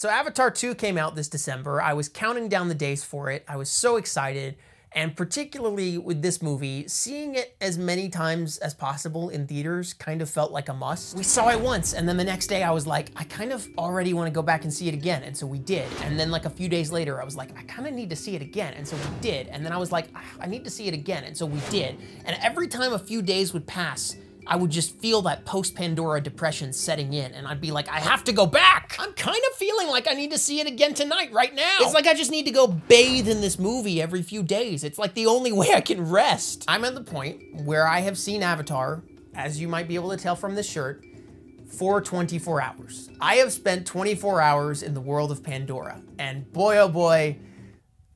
So Avatar 2 came out this December. I was counting down the days for it. I was so excited. And particularly with this movie, seeing it as many times as possible in theaters kind of felt like a must. We saw it once, and then the next day I was like, I kind of already want to go back and see it again. And so we did. And then like a few days later, I was like, I kind of need to see it again. And so we did. And then I was like, I need to see it again. And so we did. And every time a few days would pass, I would just feel that post-Pandora depression setting in and I'd be like, I have to go back. I'm kind of feeling like I need to see it again tonight, right now. It's like I just need to go bathe in this movie every few days. It's like the only way I can rest. I'm at the point where I have seen Avatar, as you might be able to tell from this shirt, for 24 hours. I have spent 24 hours in the world of Pandora and boy, oh boy,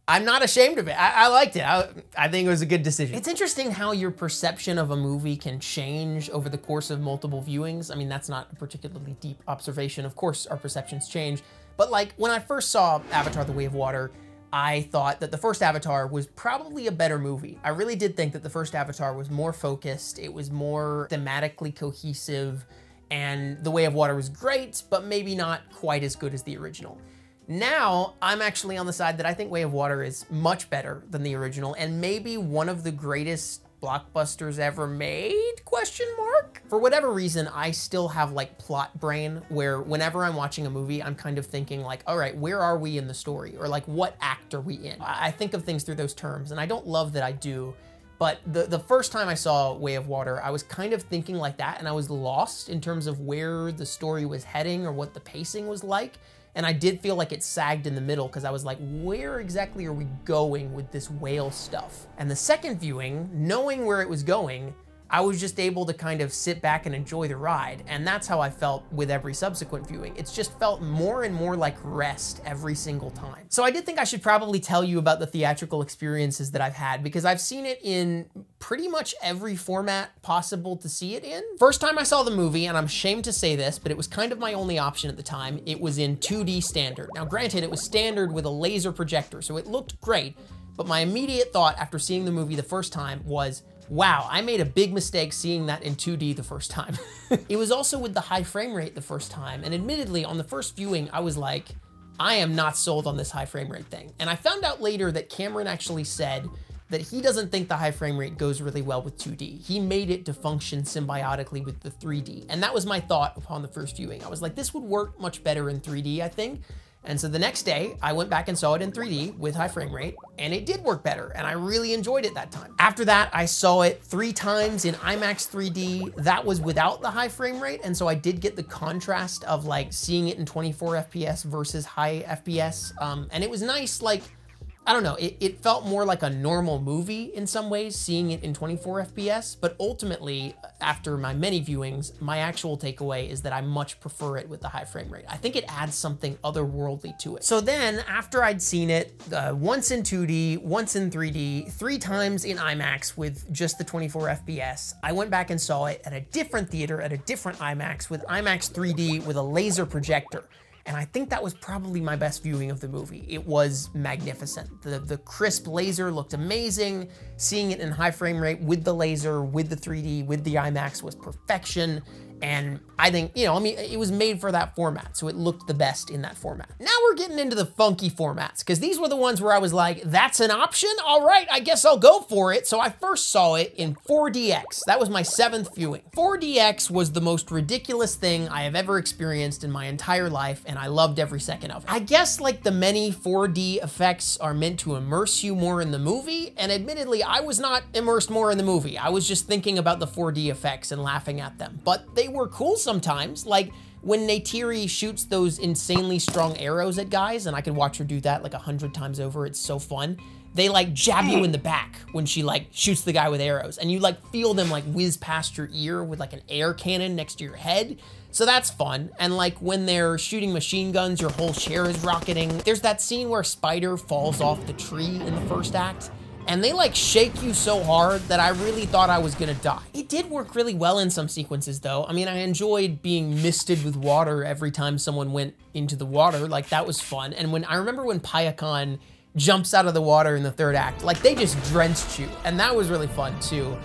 I'm not ashamed of it. I, I liked it. I, I, think it was a good decision. It's interesting how your perception of a movie can change over the course of multiple viewings. I mean, that's not a particularly deep observation. Of course, our perceptions change. But like when I first saw Avatar The Way of Water, I thought that the first Avatar was probably a better movie. I really did think that the first Avatar was more focused. It was more thematically cohesive and The Way of Water was great, but maybe not quite as good as the original. Now, I'm actually on the side that I think Way of Water is much better than the original and maybe one of the greatest blockbusters ever made, question mark? For whatever reason, I still have like plot brain where whenever I'm watching a movie, I'm kind of thinking like, all right, where are we in the story? Or like, what act are we in? I think of things through those terms and I don't love that I do, but the, the first time I saw Way of Water, I was kind of thinking like that and I was lost in terms of where the story was heading or what the pacing was like. And I did feel like it sagged in the middle because I was like, where exactly are we going with this whale stuff? And the second viewing, knowing where it was going, I was just able to kind of sit back and enjoy the ride. And that's how I felt with every subsequent viewing. It's just felt more and more like rest every single time. So I did think I should probably tell you about the theatrical experiences that I've had because I've seen it in pretty much every format possible to see it in. First time I saw the movie, and I'm ashamed to say this, but it was kind of my only option at the time, it was in 2D standard. Now granted, it was standard with a laser projector, so it looked great, but my immediate thought after seeing the movie the first time was, wow, I made a big mistake seeing that in 2D the first time. it was also with the high frame rate the first time, and admittedly, on the first viewing, I was like, I am not sold on this high frame rate thing. And I found out later that Cameron actually said that he doesn't think the high frame rate goes really well with 2D. He made it to function symbiotically with the 3D. And that was my thought upon the first viewing. I was like, this would work much better in 3D, I think. And so the next day, I went back and saw it in 3D with high frame rate, and it did work better, and I really enjoyed it that time. After that, I saw it three times in IMAX 3D. That was without the high frame rate, and so I did get the contrast of like seeing it in 24 FPS versus high FPS, um, and it was nice, like, I don't know, it, it, felt more like a normal movie in some ways, seeing it in 24 FPS, but ultimately, after my many viewings, my actual takeaway is that I much prefer it with the high frame rate. I think it adds something otherworldly to it. So then, after I'd seen it uh, once in 2D, once in 3D, three times in IMAX with just the 24 FPS, I went back and saw it at a different theater, at a different IMAX, with IMAX 3D with a laser projector. And I think that was probably my best viewing of the movie. It was magnificent. The, the crisp laser looked amazing. Seeing it in high frame rate with the laser, with the 3D, with the IMAX was perfection. And I think, you know, I mean, it was made for that format, so it looked the best in that format. Now we're getting into the funky formats, because these were the ones where I was like, that's an option? All right, I guess I'll go for it. So I first saw it in 4DX. That was my seventh viewing. 4DX was the most ridiculous thing I have ever experienced in my entire life, and I loved every second of it. I guess like the many 4D effects are meant to immerse you more in the movie, and admittedly, I was not immersed more in the movie. I was just thinking about the 4D effects and laughing at them, but they were cool sometimes. Like when Neytiri shoots those insanely strong arrows at guys, and I can watch her do that like a hundred times over, it's so fun. They like jab you in the back when she like shoots the guy with arrows, and you like feel them like whiz past your ear with like an air cannon next to your head. So that's fun. And like when they're shooting machine guns, your whole chair is rocketing. There's that scene where Spider falls off the tree in the first act and they like shake you so hard that I really thought I was gonna die. It did work really well in some sequences though. I mean, I enjoyed being misted with water every time someone went into the water, like that was fun. And when I remember when Payakan jumps out of the water in the third act, like they just drenched you, and that was really fun too.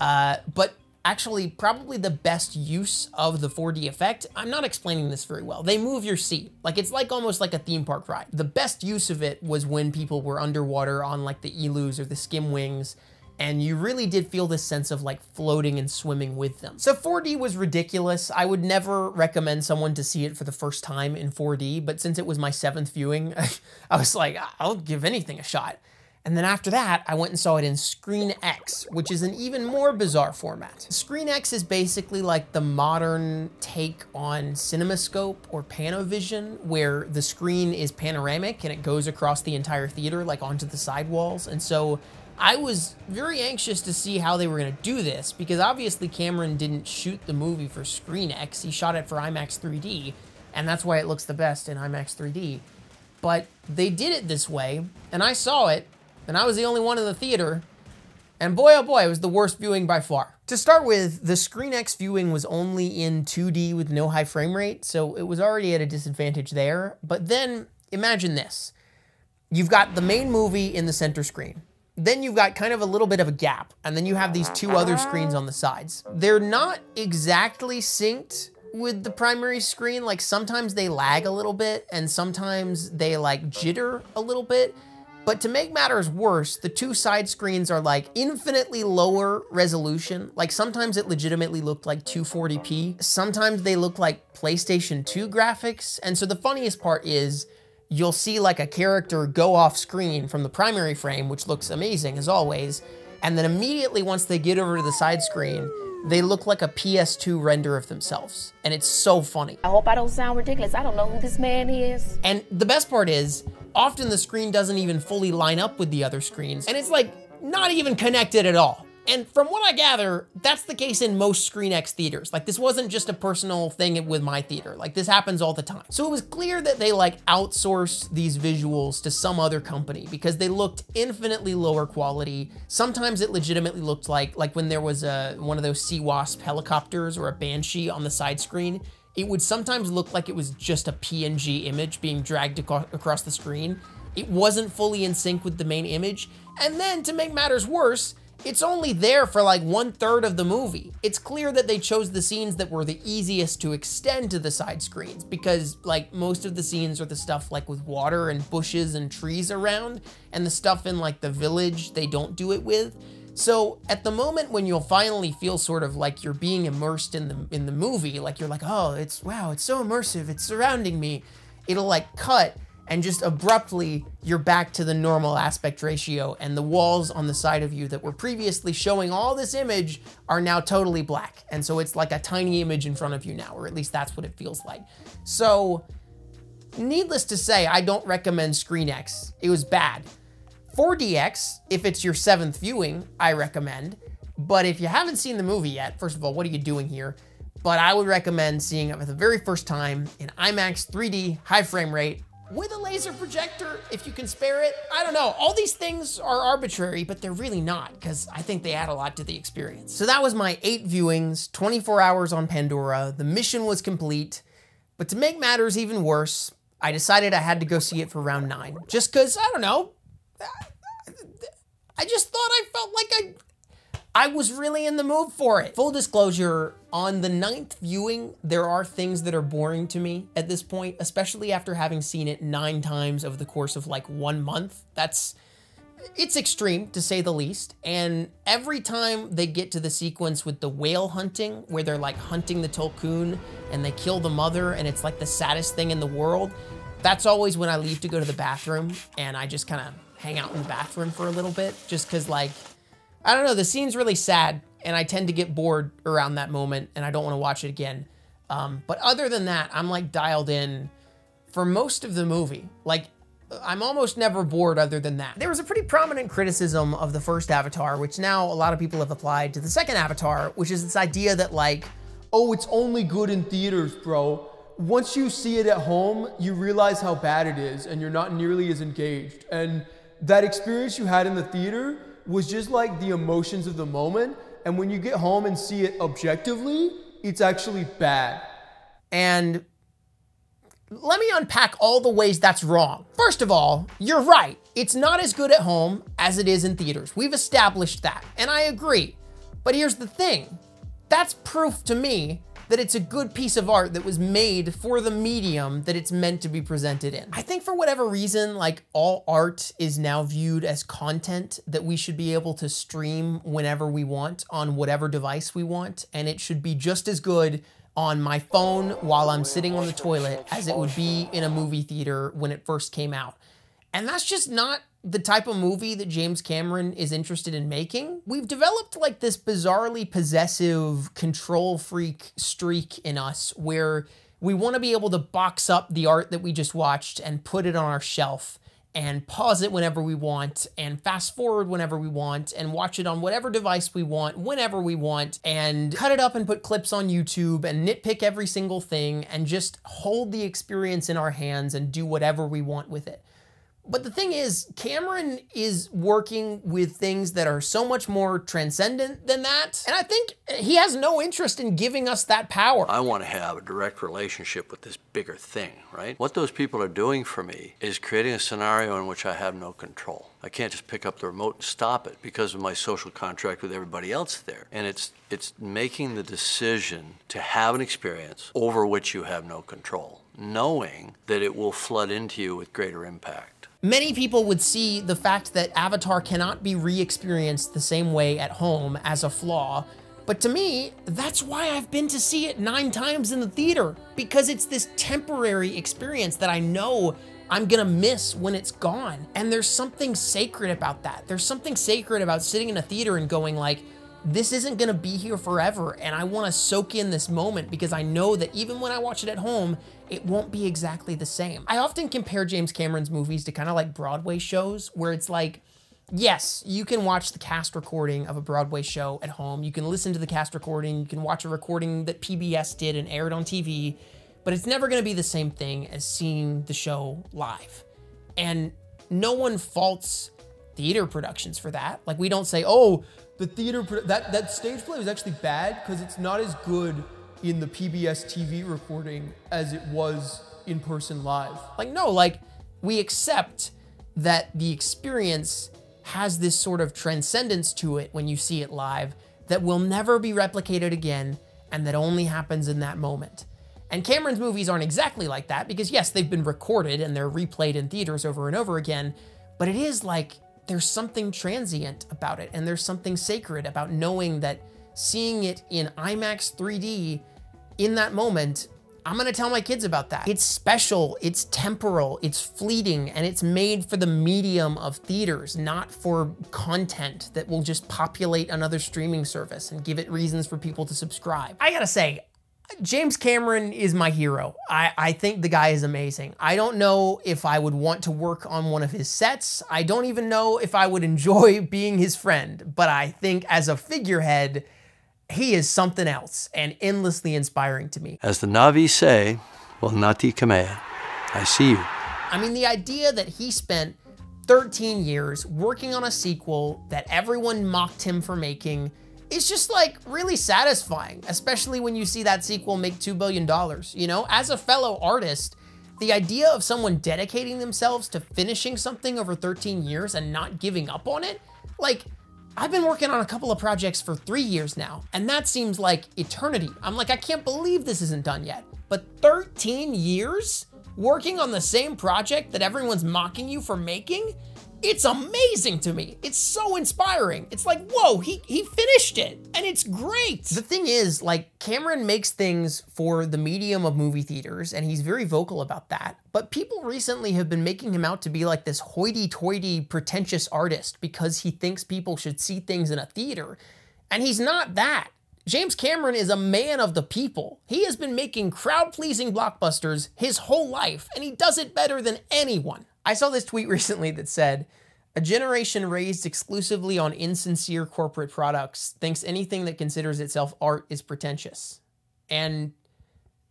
Uh, but actually probably the best use of the 4D effect. I'm not explaining this very well. They move your seat. Like it's like almost like a theme park ride. The best use of it was when people were underwater on like the ilus or the skim wings and you really did feel this sense of like floating and swimming with them. So 4D was ridiculous. I would never recommend someone to see it for the first time in 4D, but since it was my seventh viewing, I was like, I'll give anything a shot. And then after that, I went and saw it in Screen X, which is an even more bizarre format. Screen X is basically like the modern take on CinemaScope or Panavision, where the screen is panoramic and it goes across the entire theater, like onto the sidewalls. And so I was very anxious to see how they were going to do this because obviously Cameron didn't shoot the movie for Screen X. He shot it for IMAX 3D, and that's why it looks the best in IMAX 3D. But they did it this way, and I saw it, and I was the only one in the theater, and boy oh boy, it was the worst viewing by far. To start with, the Screen X viewing was only in 2D with no high frame rate, so it was already at a disadvantage there. But then imagine this. You've got the main movie in the center screen then you've got kind of a little bit of a gap, and then you have these two other screens on the sides. They're not exactly synced with the primary screen. Like sometimes they lag a little bit, and sometimes they like jitter a little bit. But to make matters worse, the two side screens are like infinitely lower resolution. Like sometimes it legitimately looked like 240p. Sometimes they look like PlayStation 2 graphics. And so the funniest part is you'll see like a character go off screen from the primary frame, which looks amazing as always. And then immediately once they get over to the side screen, they look like a PS2 render of themselves. And it's so funny. I hope I don't sound ridiculous. I don't know who this man is. And the best part is, often the screen doesn't even fully line up with the other screens. And it's like not even connected at all. And from what I gather, that's the case in most ScreenX theaters. Like this wasn't just a personal thing with my theater. Like this happens all the time. So it was clear that they like outsourced these visuals to some other company because they looked infinitely lower quality. Sometimes it legitimately looked like, like when there was a, one of those Sea Wasp helicopters or a Banshee on the side screen, it would sometimes look like it was just a PNG image being dragged across the screen. It wasn't fully in sync with the main image. And then to make matters worse, it's only there for like one third of the movie. It's clear that they chose the scenes that were the easiest to extend to the side screens because like most of the scenes are the stuff like with water and bushes and trees around and the stuff in like the village they don't do it with. So at the moment when you'll finally feel sort of like you're being immersed in the in the movie, like you're like, oh, it's wow, it's so immersive, it's surrounding me, it'll like cut and just abruptly you're back to the normal aspect ratio and the walls on the side of you that were previously showing all this image are now totally black. And so it's like a tiny image in front of you now, or at least that's what it feels like. So needless to say, I don't recommend ScreenX. It was bad. 4DX, if it's your seventh viewing, I recommend. But if you haven't seen the movie yet, first of all, what are you doing here? But I would recommend seeing it for the very first time in IMAX 3D, high frame rate, with a laser projector if you can spare it. I don't know. All these things are arbitrary, but they're really not because I think they add a lot to the experience. So that was my eight viewings, 24 hours on Pandora. The mission was complete. But to make matters even worse, I decided I had to go see it for round nine. Just because, I don't know, I just thought I felt like I I was really in the mood for it. Full disclosure, on the ninth viewing, there are things that are boring to me at this point, especially after having seen it nine times over the course of like one month. That's, it's extreme to say the least. And every time they get to the sequence with the whale hunting, where they're like hunting the tulkun and they kill the mother and it's like the saddest thing in the world, that's always when I leave to go to the bathroom and I just kind of hang out in the bathroom for a little bit just because like I don't know, the scene's really sad, and I tend to get bored around that moment, and I don't want to watch it again. Um, but other than that, I'm like dialed in for most of the movie. Like, I'm almost never bored other than that. There was a pretty prominent criticism of the first Avatar, which now a lot of people have applied to the second Avatar, which is this idea that like, oh, it's only good in theaters, bro. Once you see it at home, you realize how bad it is and you're not nearly as engaged. And that experience you had in the theater was just like the emotions of the moment. And when you get home and see it objectively, it's actually bad. And let me unpack all the ways that's wrong. First of all, you're right. It's not as good at home as it is in theaters. We've established that, and I agree. But here's the thing. That's proof to me that it's a good piece of art that was made for the medium that it's meant to be presented in. I think for whatever reason, like all art is now viewed as content that we should be able to stream whenever we want on whatever device we want, and it should be just as good on my phone while I'm sitting on the toilet as it would be in a movie theater when it first came out. And that's just not the type of movie that James Cameron is interested in making. We've developed like this bizarrely possessive control freak streak in us where we want to be able to box up the art that we just watched and put it on our shelf and pause it whenever we want and fast forward whenever we want and watch it on whatever device we want whenever we want and cut it up and put clips on YouTube and nitpick every single thing and just hold the experience in our hands and do whatever we want with it. But the thing is, Cameron is working with things that are so much more transcendent than that. And I think he has no interest in giving us that power. I want to have a direct relationship with this bigger thing, right? What those people are doing for me is creating a scenario in which I have no control. I can't just pick up the remote and stop it because of my social contract with everybody else there. And it's it's making the decision to have an experience over which you have no control, knowing that it will flood into you with greater impact. Many people would see the fact that Avatar cannot be re-experienced the same way at home as a flaw, but to me, that's why I've been to see it nine times in the theater, because it's this temporary experience that I know I'm gonna miss when it's gone. And there's something sacred about that. There's something sacred about sitting in a theater and going like, this isn't gonna be here forever and I wanna soak in this moment because I know that even when I watch it at home, it won't be exactly the same. I often compare James Cameron's movies to kind of like Broadway shows where it's like, yes, you can watch the cast recording of a Broadway show at home. You can listen to the cast recording. You can watch a recording that PBS did and aired on TV, but it's never going to be the same thing as seeing the show live. And no one faults theater productions for that. Like we don't say, "Oh, the theater that that stage play was actually bad because it's not as good in the PBS TV recording as it was in person live." Like no, like we accept that the experience has this sort of transcendence to it when you see it live that will never be replicated again and that only happens in that moment. And Cameron's movies aren't exactly like that because yes, they've been recorded and they're replayed in theaters over and over again, but it is like there's something transient about it and there's something sacred about knowing that seeing it in IMAX 3D in that moment, I'm gonna tell my kids about that. It's special, it's temporal, it's fleeting, and it's made for the medium of theaters, not for content that will just populate another streaming service and give it reasons for people to subscribe. I gotta say, James Cameron is my hero. I, I think the guy is amazing. I don't know if I would want to work on one of his sets. I don't even know if I would enjoy being his friend, but I think as a figurehead, he is something else and endlessly inspiring to me. As the Na'vi say, well, ngati kameie, I see you. I mean, the idea that he spent 13 years working on a sequel that everyone mocked him for making is just like really satisfying, especially when you see that sequel make $2 billion. You know, as a fellow artist, the idea of someone dedicating themselves to finishing something over 13 years and not giving up on it, like, I've been working on a couple of projects for three years now, and that seems like eternity. I'm like, I can't believe this isn't done yet. But 13 years working on the same project that everyone's mocking you for making? It's amazing to me. It's so inspiring. It's like, whoa, he, he finished it and it's great. The thing is, like, Cameron makes things for the medium of movie theaters and he's very vocal about that. But people recently have been making him out to be like this hoity toity, pretentious artist because he thinks people should see things in a theater. And he's not that. James Cameron is a man of the people. He has been making crowd pleasing blockbusters his whole life, and he does it better than anyone. I saw this tweet recently that said, a generation raised exclusively on insincere corporate products thinks anything that considers itself art is pretentious. And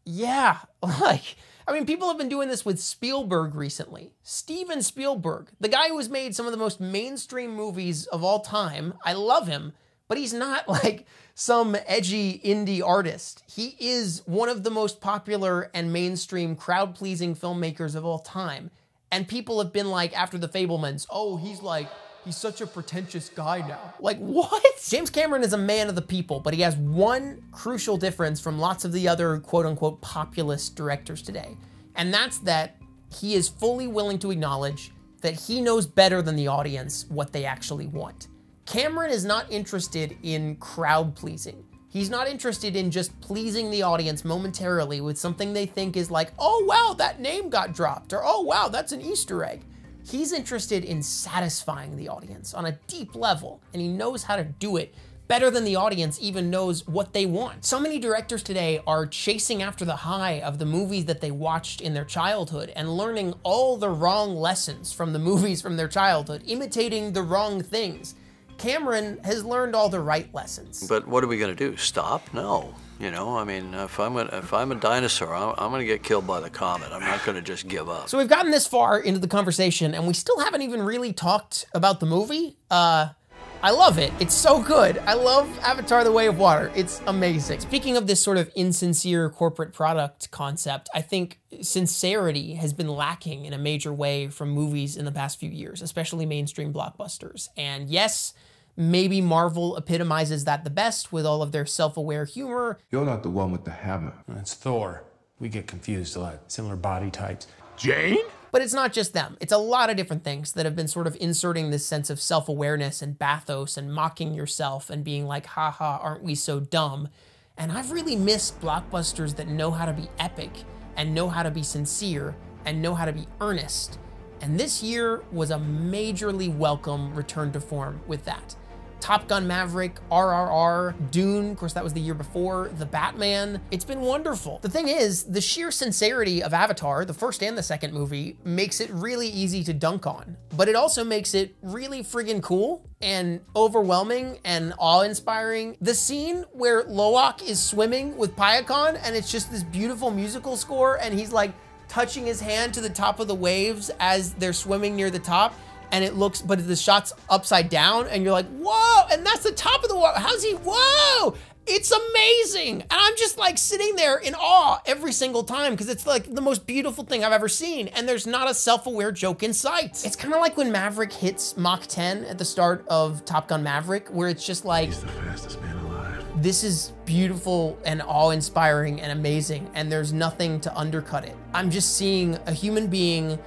yeah, like, I mean, people have been doing this with Spielberg recently. Steven Spielberg, the guy who has made some of the most mainstream movies of all time. I love him, but he's not like some edgy indie artist. He is one of the most popular and mainstream crowd pleasing filmmakers of all time. And people have been like, after the Fabelmans, oh, he's like, He's such a pretentious guy now. Like, what? James Cameron is a man of the people, but he has one crucial difference from lots of the other quote unquote populist directors today. And that's that he is fully willing to acknowledge that he knows better than the audience what they actually want. Cameron is not interested in crowd pleasing. He's not interested in just pleasing the audience momentarily with something they think is like, oh wow, that name got dropped, or oh wow, that's an Easter egg. He's interested in satisfying the audience on a deep level, and he knows how to do it better than the audience even knows what they want. So many directors today are chasing after the high of the movies that they watched in their childhood and learning all the wrong lessons from the movies from their childhood, imitating the wrong things. Cameron has learned all the right lessons. But what are we going to do? Stop? No. You know, I mean, if I'm a, if I'm a dinosaur, I'm, I'm going to get killed by the comet. I'm not going to just give up. So we've gotten this far into the conversation, and we still haven't even really talked about the movie. Uh, I love it. It's so good. I love Avatar The Way of Water. It's amazing. Speaking of this sort of insincere corporate product concept, I think sincerity has been lacking in a major way from movies in the past few years, especially mainstream blockbusters. And yes, Maybe Marvel epitomizes that the best with all of their self aware humor. You're not the one with the hammer. It's Thor. We get confused a lot. Similar body types. Jane? But it's not just them. It's a lot of different things that have been sort of inserting this sense of self awareness and bathos and mocking yourself and being like, haha, aren't we so dumb? And I've really missed blockbusters that know how to be epic and know how to be sincere and know how to be earnest. And this year was a majorly welcome return to form with that. Top Gun Maverick, RRR, Dune, of course that was the year before, The Batman. It's been wonderful. The thing is, the sheer sincerity of Avatar, the first and the second movie, makes it really easy to dunk on. But it also makes it really friggin' cool and overwhelming and awe-inspiring. The scene where Lo'ak is swimming with Payakan and it's just this beautiful musical score and he's like touching his hand to the top of the waves as they're swimming near the top and it looks, but the shot's upside down, and you're like, whoa, and that's the top of the water. How's he, whoa, it's amazing. And I'm just like sitting there in awe every single time because it's like the most beautiful thing I've ever seen. And there's not a self-aware joke in sight. It's kind of like when Maverick hits Mach 10 at the start of Top Gun Maverick, where it's just like, He's the fastest man alive. this is beautiful and awe-inspiring and amazing. And there's nothing to undercut it. I'm just seeing a human being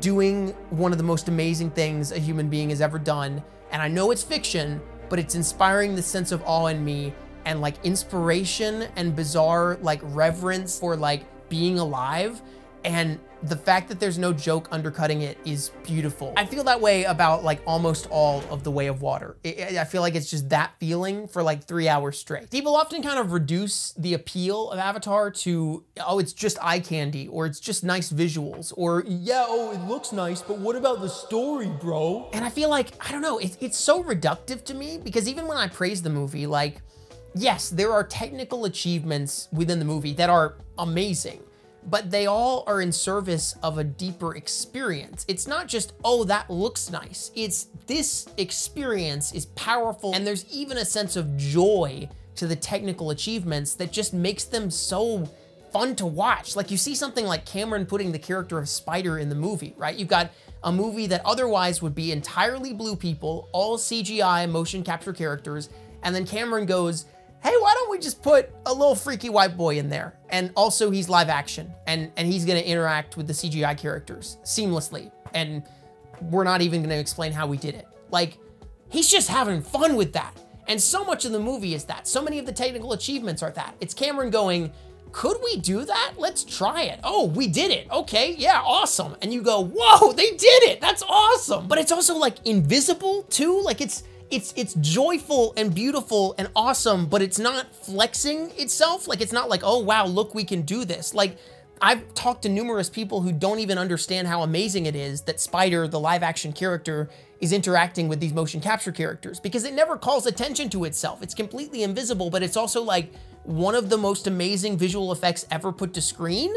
doing one of the most amazing things a human being has ever done. And I know it's fiction, but it's inspiring the sense of awe in me and like inspiration and bizarre like reverence for like being alive. And the fact that there's no joke undercutting it is beautiful. I feel that way about like almost all of The Way of Water. I I feel like it's just that feeling for like three hours straight. People often kind of reduce the appeal of Avatar to, oh, it's just eye candy, or it's just nice visuals, or yeah, oh, it looks nice, but what about the story, bro? And I feel like, I don't know, it, it's so reductive to me because even when I praise the movie, like, yes, there are technical achievements within the movie that are amazing but they all are in service of a deeper experience. It's not just, oh, that looks nice. It's this experience is powerful, and there's even a sense of joy to the technical achievements that just makes them so fun to watch. Like you see something like Cameron putting the character of Spider in the movie, right? You've got a movie that otherwise would be entirely blue people, all CGI motion capture characters, and then Cameron goes, hey, why don't we just put a little freaky white boy in there? And also he's live action and, and he's gonna interact with the CGI characters seamlessly. And we're not even gonna explain how we did it. Like, he's just having fun with that. And so much of the movie is that. So many of the technical achievements are that. It's Cameron going, could we do that? Let's try it. Oh, we did it. Okay, yeah, awesome. And you go, whoa, they did it. That's awesome. But it's also like invisible too. Like it's, it's it's joyful and beautiful and awesome, but it's not flexing itself. Like it's not like, oh wow, look, we can do this. Like I've talked to numerous people who don't even understand how amazing it is that Spider, the live action character, is interacting with these motion capture characters because it never calls attention to itself. It's completely invisible, but it's also like one of the most amazing visual effects ever put to screen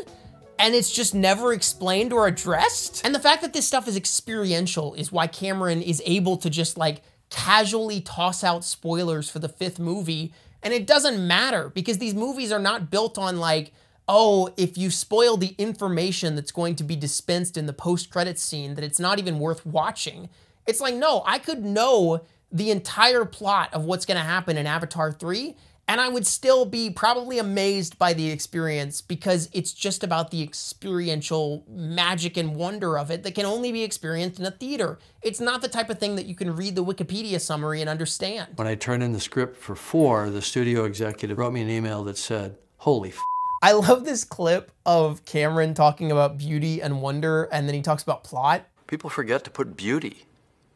and it's just never explained or addressed. And the fact that this stuff is experiential is why Cameron is able to just like casually toss out spoilers for the fifth movie. And it doesn't matter because these movies are not built on like, oh, if you spoil the information that's going to be dispensed in the post credits scene, that it's not even worth watching. It's like, no, I could know the entire plot of what's going to happen in Avatar 3 and I would still be probably amazed by the experience because it's just about the experiential magic and wonder of it that can only be experienced in a theater. It's not the type of thing that you can read the Wikipedia summary and understand. When I turned in the script for four, the studio executive wrote me an email that said, Holy f. I love this clip of Cameron talking about beauty and wonder, and then he talks about plot. People forget to put beauty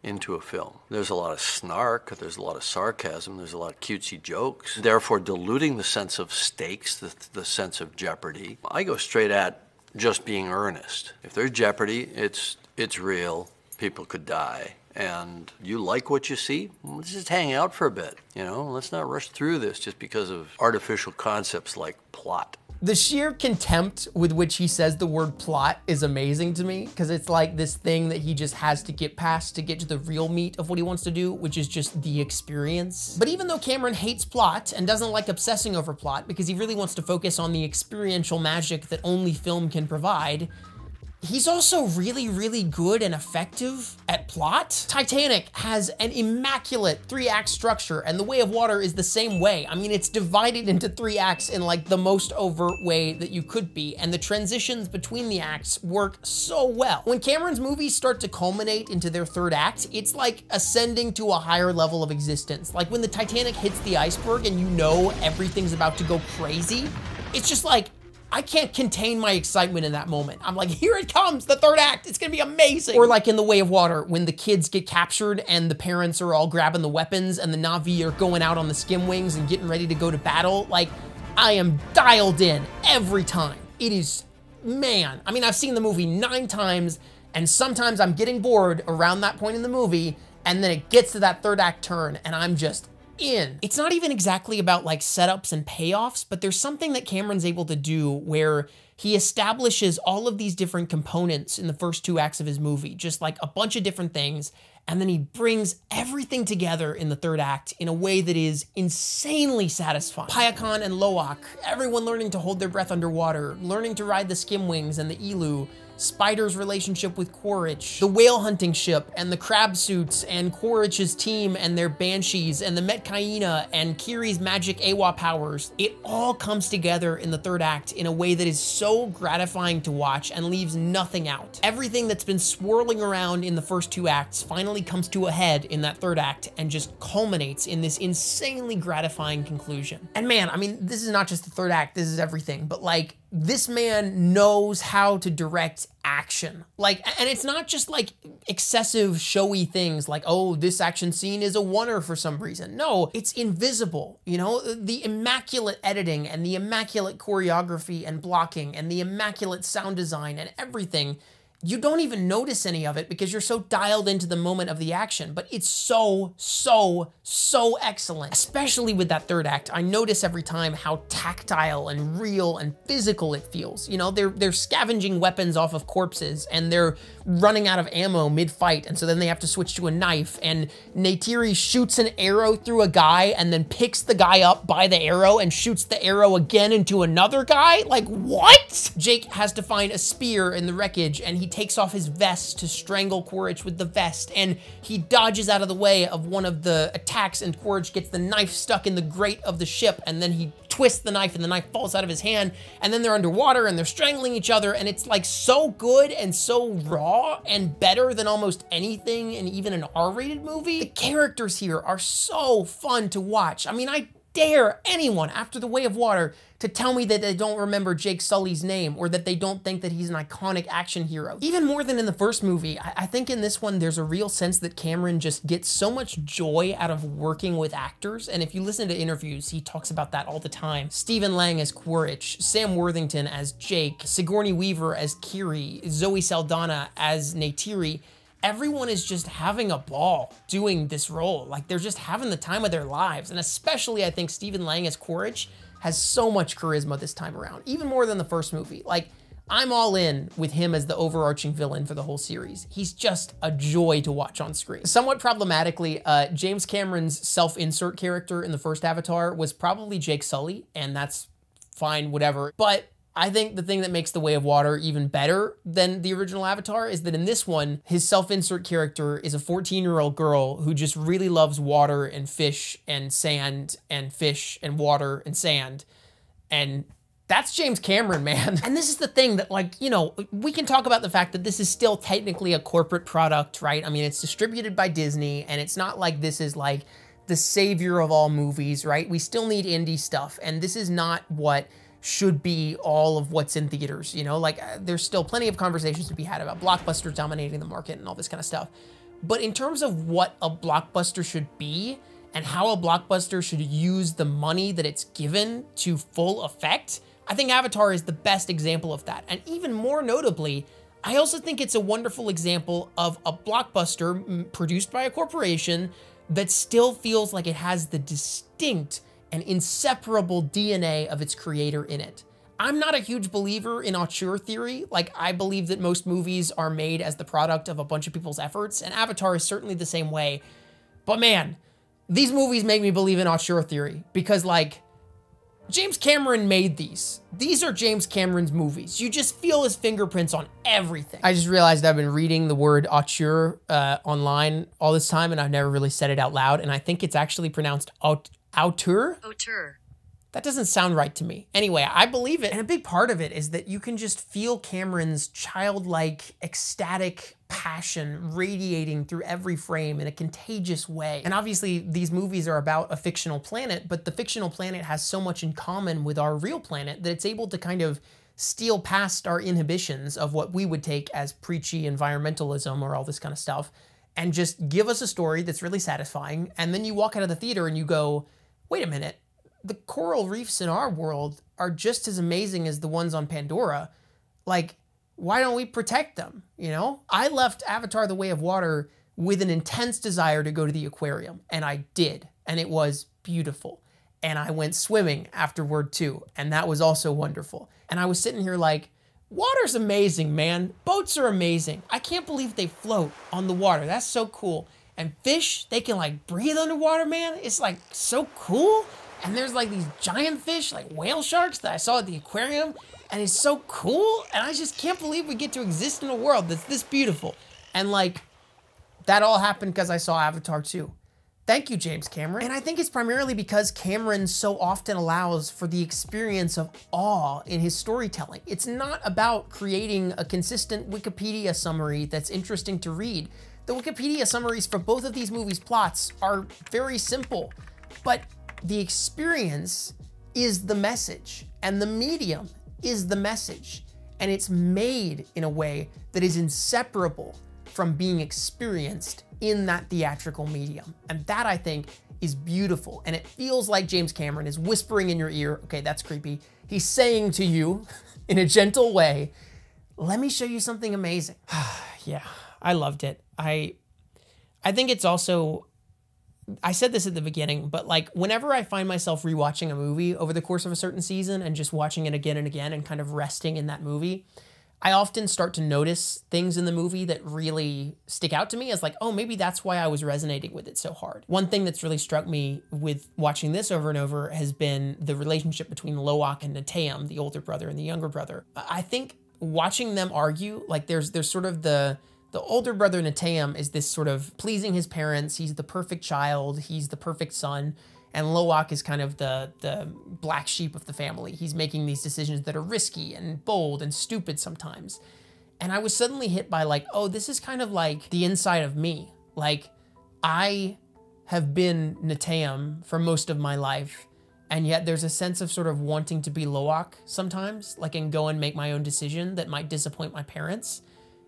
into a film. There's a lot of snark, there's a lot of sarcasm, there's a lot of cutesy jokes, therefore diluting the sense of stakes, the, the sense of jeopardy. I go straight at just being earnest. If there's jeopardy, it's, it's real, people could die. And you like what you see, let's just hang out for a bit. You know, let's not rush through this just because of artificial concepts like plot the sheer contempt with which he says the word plot is amazing to me because it's like this thing that he just has to get past to get to the real meat of what he wants to do, which is just the experience. But even though Cameron hates plot and doesn't like obsessing over plot because he really wants to focus on the experiential magic that only film can provide, He's also really, really good and effective at plot. Titanic has an immaculate three act structure and The Way of Water is the same way. I mean, it's divided into three acts in like the most overt way that you could be. And the transitions between the acts work so well. When Cameron's movies start to culminate into their third act, it's like ascending to a higher level of existence. Like when the Titanic hits the iceberg and you know everything's about to go crazy, it's just like, I can't contain my excitement in that moment. I'm like, here it comes, the third act. It's gonna be amazing. Or like in The Way of Water, when the kids get captured and the parents are all grabbing the weapons and the Na'vi are going out on the skim wings and getting ready to go to battle. Like, I am dialed in every time. It is, man. I mean, I've seen the movie nine times and sometimes I'm getting bored around that point in the movie and then it gets to that third act turn and I'm just in. It's not even exactly about like setups and payoffs, but there's something that Cameron's able to do where he establishes all of these different components in the first two acts of his movie, just like a bunch of different things. And then he brings everything together in the third act in a way that is insanely satisfying. Payakan and Lo'ak, everyone learning to hold their breath underwater, learning to ride the skim wings and the ilu, Spider's relationship with Quaritch, the whale hunting ship and the crab suits and Quaritch's team and their banshees and the Metkayina and Kiri's magic Eywa powers. It all comes together in the third act in a way that is so gratifying to watch and leaves nothing out. Everything that's been swirling around in the first two acts finally comes to a head in that third act and just culminates in this insanely gratifying conclusion. And man, I mean, this is not just the third act, this is everything, but like this man knows how to direct action. Like, and it's not just like excessive showy things like, oh, this action scene is a oner for some reason. No, it's invisible. You know, the immaculate editing and the immaculate choreography and blocking and the immaculate sound design and everything you don't even notice any of it because you're so dialed into the moment of the action. But it's so, so, so excellent. Especially with that third act. I notice every time how tactile and real and physical it feels. You know, they're they're scavenging weapons off of corpses and they're running out of ammo mid-fight, and so then they have to switch to a knife. And Neytiri shoots an arrow through a guy and then picks the guy up by the arrow and shoots the arrow again into another guy. Like, what? Jake has to find a spear in the wreckage and he takes off his vest to strangle Quaritch with the vest, and he dodges out of the way of one of the attacks, and Quaritch gets the knife stuck in the grate of the ship, and then he twists the knife, and the knife falls out of his hand, and then they're underwater, and they're strangling each other, and it's like so good and so raw and better than almost anything in even an R-rated movie. The characters here are so fun to watch. I mean, I dare anyone after The Way of Water to tell me that they don't remember Jake Sully's name or that they don't think that he's an iconic action hero. Even more than in the first movie, I, I think in this one there's a real sense that Cameron just gets so much joy out of working with actors. And if you listen to interviews, he talks about that all the time. Stephen Lang as Quaritch, Sam Worthington as Jake, Sigourney Weaver as Kiri, Zoe Saldana as Neytiri everyone is just having a ball doing this role. Like they're just having the time of their lives. And especially I think Stephen Lang as Quaritch has so much charisma this time around, even more than the first movie. Like I'm all in with him as the overarching villain for the whole series. He's just a joy to watch on screen. Somewhat problematically, uh, James Cameron's self-insert character in the first Avatar was probably Jake Sully, and that's fine, whatever. But I think the thing that makes The Way of Water even better than the original Avatar is that in this one, his self insert character is a 14 year old girl who just really loves water and fish and sand and fish and water and sand. And that's James Cameron, man. And this is the thing that, like, you know, we can talk about the fact that this is still technically a corporate product, right? I mean, it's distributed by Disney, and it's not like this is like the savior of all movies, right? We still need indie stuff, and this is not what should be all of what's in theaters. You know, like uh, there's still plenty of conversations to be had about blockbusters dominating the market and all this kind of stuff. But in terms of what a blockbuster should be and how a blockbuster should use the money that it's given to full effect, I think Avatar is the best example of that. And even more notably, I also think it's a wonderful example of a blockbuster produced by a corporation that still feels like it has the distinct and inseparable DNA of its creator in it. I'm not a huge believer in auteur theory. Like, I believe that most movies are made as the product of a bunch of people's efforts, and Avatar is certainly the same way. But man, these movies make me believe in auteur theory because, like, James Cameron made these. These are James Cameron's movies. You just feel his fingerprints on everything. I just realized I've been reading the word auteur uh, online all this time, and I've never really said it out loud, and I think it's actually pronounced auteur. Auteur. That doesn't sound right to me. Anyway, I believe it. And a big part of it is that you can just feel Cameron's childlike, ecstatic passion radiating through every frame in a contagious way. And obviously, these movies are about a fictional planet, but the fictional planet has so much in common with our real planet that it's able to kind of steal past our inhibitions of what we would take as preachy environmentalism or all this kind of stuff and just give us a story that's really satisfying. And then you walk out of the theater and you go, wait a minute, the coral reefs in our world are just as amazing as the ones on Pandora. Like, why don't we protect them? You know, I left Avatar The Way of Water with an intense desire to go to the aquarium, and I did, and it was beautiful. And I went swimming afterward too, and that was also wonderful. And I was sitting here like, Water's amazing, man. Boats are amazing. I can't believe they float on the water. That's so cool. And fish, they can like breathe underwater, man. It's like so cool. And there's like these giant fish, like whale sharks that I saw at the aquarium. And it's so cool. And I just can't believe we get to exist in a world that's this beautiful. And like, that all happened because I saw Avatar 2. Thank you, James Cameron. And I think it's primarily because Cameron so often allows for the experience of awe in his storytelling. It's not about creating a consistent Wikipedia summary that's interesting to read. The Wikipedia summaries for both of these movies' plots are very simple, but the experience is the message, and the medium is the message. And it's made in a way that is inseparable from being experienced in that theatrical medium. And that I think is beautiful. And it feels like James Cameron is whispering in your ear, okay, that's creepy. He's saying to you in a gentle way, let me show you something amazing. yeah, I loved it. I I think it's also I said this at the beginning, but like whenever I find myself rewatching a movie over the course of a certain season and just watching it again and again and kind of resting in that movie, I often start to notice things in the movie that really stick out to me as like, oh, maybe that's why I was resonating with it so hard. One thing that's really struck me with watching this over and over has been the relationship between Loak and Neteyam, the older brother and the younger brother. I think watching them argue, like there's there's sort of the the older brother Neteyam is this sort of pleasing his parents. He's the perfect child. He's the perfect son. And Loak is kind of the, the black sheep of the family. He's making these decisions that are risky and bold and stupid sometimes. And I was suddenly hit by like, oh, this is kind of like the inside of me. Like, I have been Neteyam for most of my life. And yet there's a sense of sort of wanting to be Loak sometimes, like and go and make my own decision that might disappoint my parents.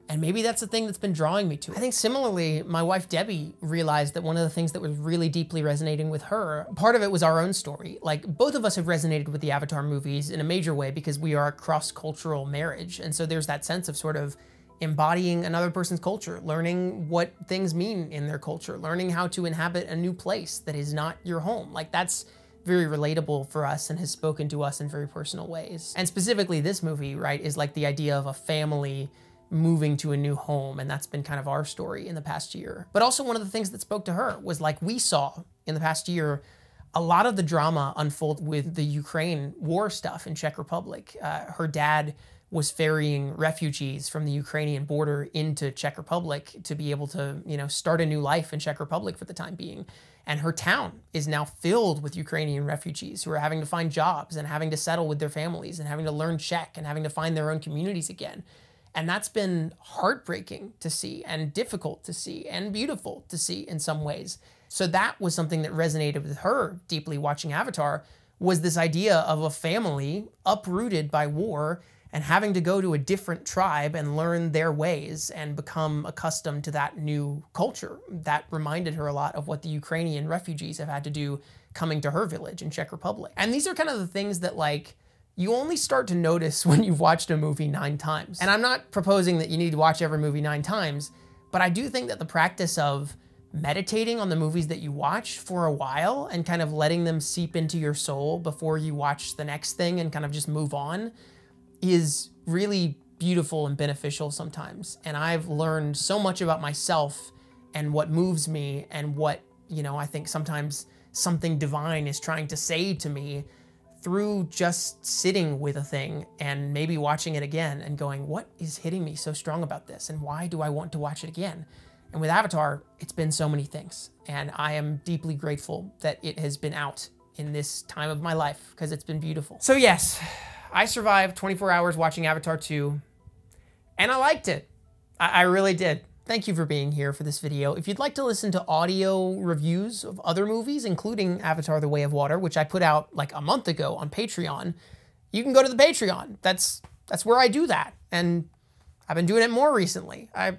And maybe that's the thing that's been drawing me to it. I think similarly, my wife Debbie realized that one of the things that was really deeply resonating with her, part of it was our own story. Like both of us have resonated with the Avatar movies in a major way because we are a cross-cultural marriage. And so there's that sense of sort of embodying another person's culture, learning what things mean in their culture, learning how to inhabit a new place that is not your home. Like that's very relatable for us and has spoken to us in very personal ways. And specifically this movie, right, is like the idea of a family moving to a new home. And that's been kind of our story in the past year. But also, one of the things that spoke to her was like we saw in the past year a lot of the drama unfold with the Ukraine war stuff in Czech Republic. Uh, her dad was ferrying refugees from the Ukrainian border into Czech Republic to be able to, you know, start a new life in Czech Republic for the time being. And her town is now filled with Ukrainian refugees who are having to find jobs and having to settle with their families and having to learn Czech and having to find their own communities again. And that's been heartbreaking to see and difficult to see and beautiful to see in some ways. So that was something that resonated with her deeply watching Avatar was this idea of a family uprooted by war and having to go to a different tribe and learn their ways and become accustomed to that new culture. That reminded her a lot of what the Ukrainian refugees have had to do coming to her village in Czech Republic. And these are kind of the things that like you only start to notice when you've watched a movie nine times. And I'm not proposing that you need to watch every movie nine times, but I do think that the practice of meditating on the movies that you watch for a while and kind of letting them seep into your soul before you watch the next thing and kind of just move on is really beautiful and beneficial sometimes. And I've learned so much about myself and what moves me and what, you know, I think sometimes something divine is trying to say to me through just sitting with a thing and maybe watching it again and going, what is hitting me so strong about this? And why do I want to watch it again? And with Avatar, it's been so many things. And I am deeply grateful that it has been out in this time of my life because it's been beautiful. So, yes, I survived 24 hours watching Avatar 2 and I liked it. I, I really did. Thank you for being here for this video. If you'd like to listen to audio reviews of other movies, including Avatar The Way of Water, which I put out like a month ago on Patreon, you can go to the Patreon. That's that's where I do that. And I've been doing it more recently. I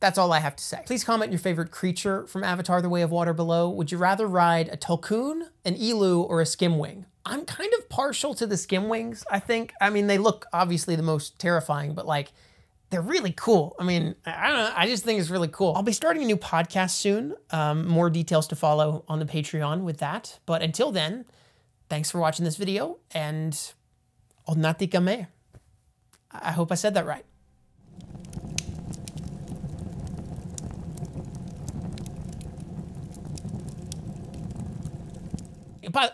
that's all I have to say. Please comment your favorite creature from Avatar The Way of Water below. Would you rather ride a Tulkun, an ilu, or a Skimwing? I'm kind of partial to the Skimwings, I think. I mean, they look obviously the most terrifying, but like, they're really cool. I mean, I don't know. I just think it's really cool. I'll be starting a new podcast soon. Um, more details to follow on the Patreon with that. But until then, thanks for watching this video and Onnati me. I hope I said that right.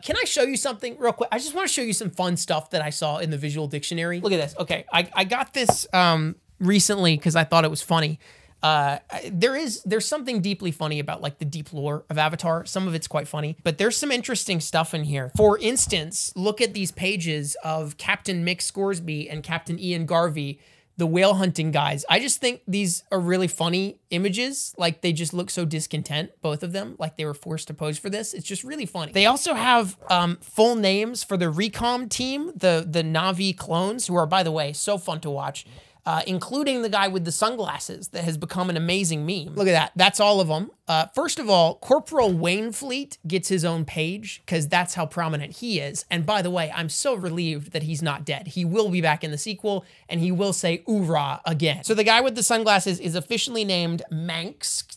Can I show you something real quick? I just want to show you some fun stuff that I saw in the visual dictionary. Look at this. Okay, I, I got this um, recently because I thought it was funny. Uh, there is there's something deeply funny about like the deep lore of Avatar. Some of it's quite funny, but there's some interesting stuff in here. For instance, look at these pages of Captain Mick Scoresby and Captain Ian Garvey the whale hunting guys. I just think these are really funny images. Like they just look so discontent, both of them, like they were forced to pose for this. It's just really funny. They also have um, full names for the recom team, the the Navi clones, who are, by the way, so fun to watch uh, including the guy with the sunglasses that has become an amazing meme. Look at that. That's all of them. Uh, first of all, Corporal Wainfleet gets his own page because that's how prominent he is. And by the way, I'm so relieved that he's not dead. He will be back in the sequel and he will say "oorah" again. So the guy with the sunglasses is officially named Mansk.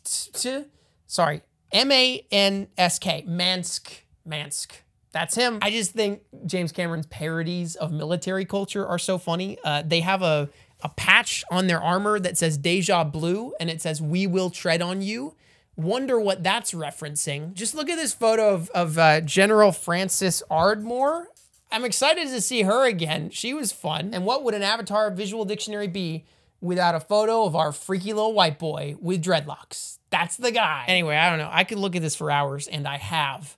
Sorry, M-A-N-S-K. Mansk. Mansk. That's him. I just think James Cameron's parodies of military culture are so funny. Uh, they have a a patch on their armor that says Deja Blue and it says We Will Tread on You. Wonder what that's referencing. Just look at this photo of, of uh, General Frances Ardmore. I'm excited to see her again. She was fun. And what would an Avatar visual dictionary be without a photo of our freaky little white boy with dreadlocks? That's the guy. Anyway, I don't know. I could look at this for hours, and I have.